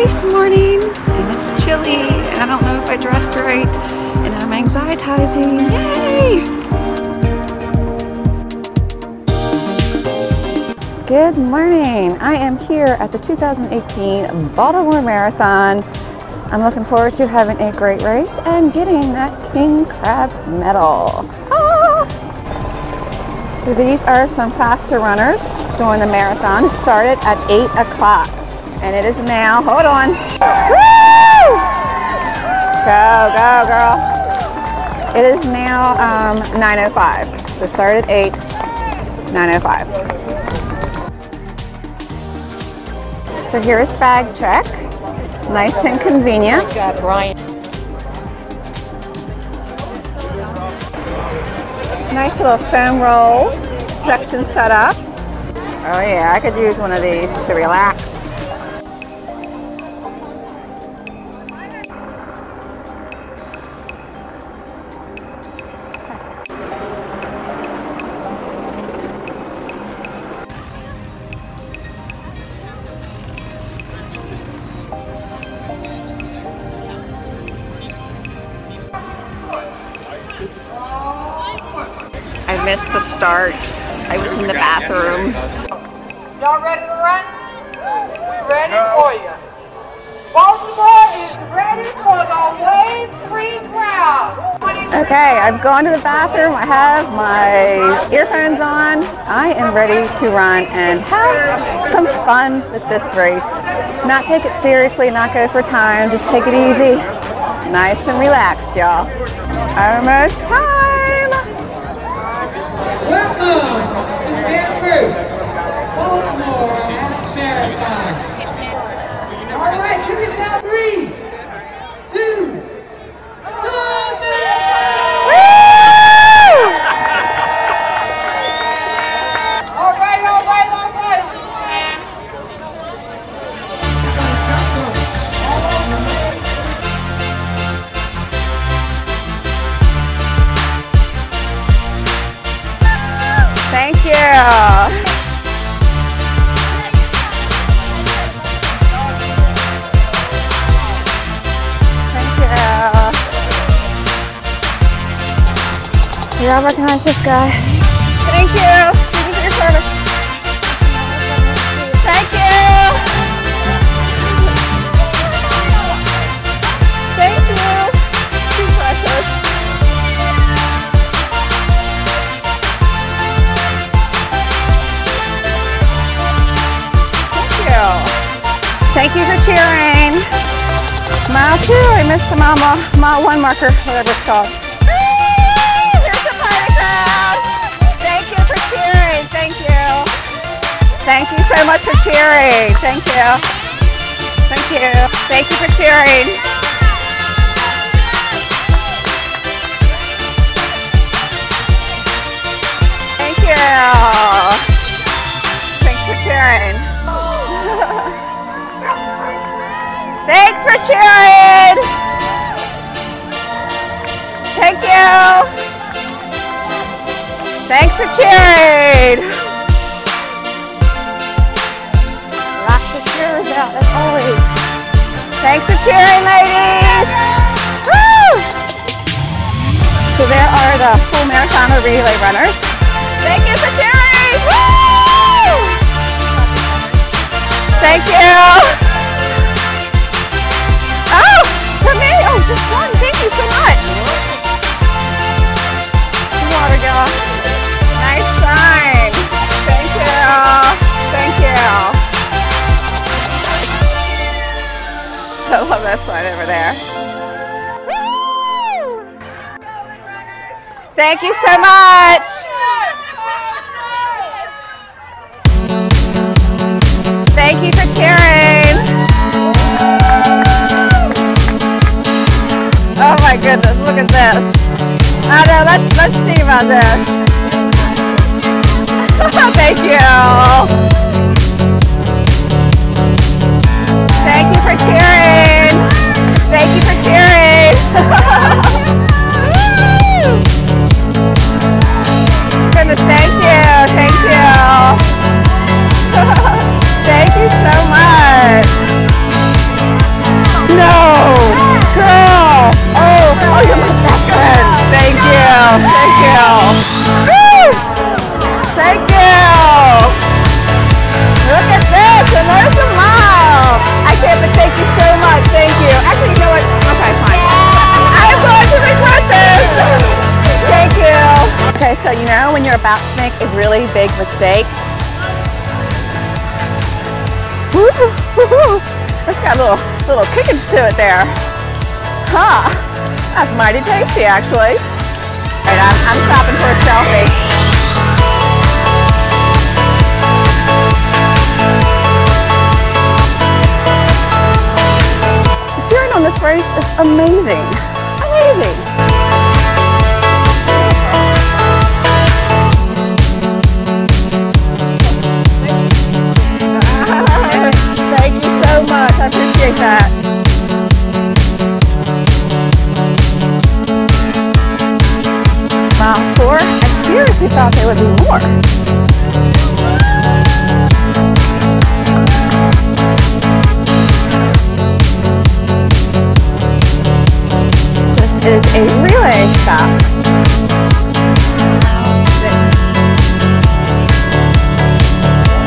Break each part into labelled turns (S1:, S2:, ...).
S1: race morning and it's chilly and I don't know if I dressed right and I'm anxietizing. Yay! Good morning. I am here at the 2018 Baltimore Marathon. I'm looking forward to having a great race and getting that king crab medal. Ah! So these are some faster runners doing the marathon. Started at 8 o'clock and it is now, hold on. Woo! Go, go, girl. It is now um, 9.05. So start at 8, 9.05. So here is bag check. Nice and convenient.
S2: got Brian.
S1: Nice little foam roll section set up. Oh yeah, I could use one of these to relax. Missed the start. I was in the bathroom.
S2: Y'all ready to run? We're ready for you. Baltimore is ready for the wave free crowd.
S1: Okay, I've gone to the bathroom. I have my earphones on. I am ready to run and have some fun with this race. Not take it seriously, not go for time, just take it easy. Nice and relaxed, y'all. Almost time.
S2: Welcome to first
S1: you. I recognize this guy. Thank you. Thank you for your service. Thank you. Thank you. Too precious. Thank you. Thank you for cheering. Mile two, I missed the mile, mile one marker, whatever it's called. Thank you so much for cheering. Thank you. Thank you. Thank you for cheering. Thank you. Thanks for cheering. Thanks for cheering. Thank you. Thanks for cheering. Thanks for cheering, ladies. Woo! So there are the full marathon relay runners. Thank you for cheering. Woo! Thank you. Oh, for me. Oh, just one. I love that sign over there. Thank you so much. Thank you for cheering. Oh my goodness, look at this. I know, let's let's see about this. So you know when you're about to make a really big mistake? It's got a little, little kickage to it there. Huh, that's mighty tasty actually. All right, I'm, I'm stopping for a selfie. The cheering on this race is. Amazing. Thought there would be more. This is a relay stop.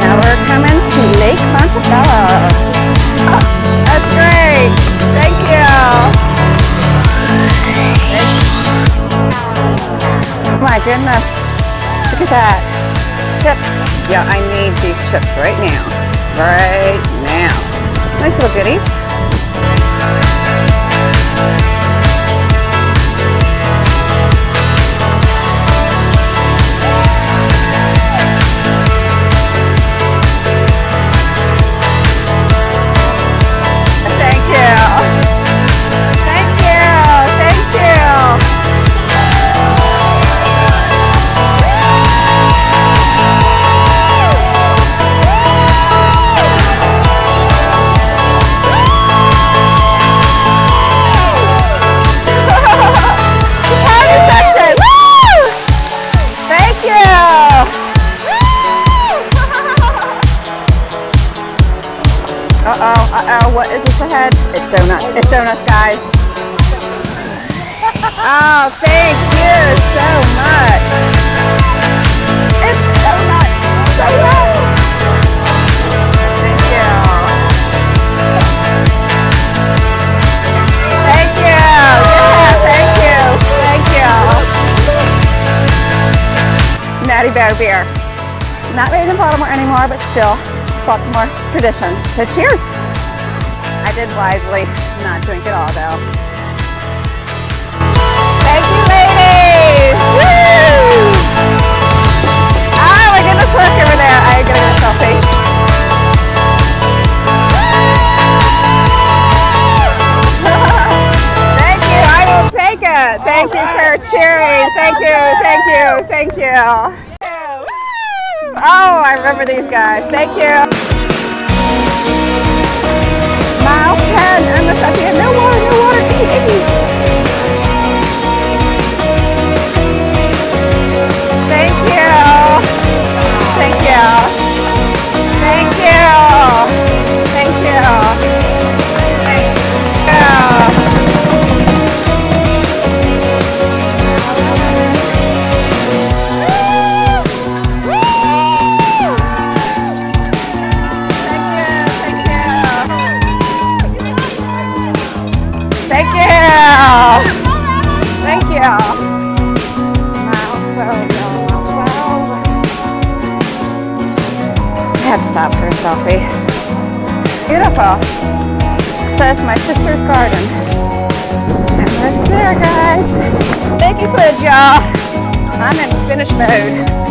S1: Now we're coming to Lake Montebello. Oh, that's great. Thank you. My goodness. Look at that. Chips. Yeah, I need these chips right now. Right now. Nice little goodies. What is this ahead? It's donuts, it's donuts, guys. oh, thank you so much. It's donuts, donuts. Thank you. Thank you, yeah, thank you, thank you. Natty Boh Beer. Not made in Baltimore anymore, but still Baltimore tradition. So cheers. I did wisely not drink it all though. Thank you, ladies. Woo! Oh my goodness, look over there. I gotta get a selfie. Thank you. I will take it. Thank you for cheering. Thank you. Thank you. Thank you. Oh, I remember these guys. Thank you. 10, almost at 12. I had to stop for a selfie. Beautiful. Says my sister's garden. And that's there, guys. Thank you, footage, y'all. I'm in finish mode.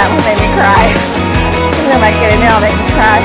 S1: that one made me cry. Nobody could have known they could cry.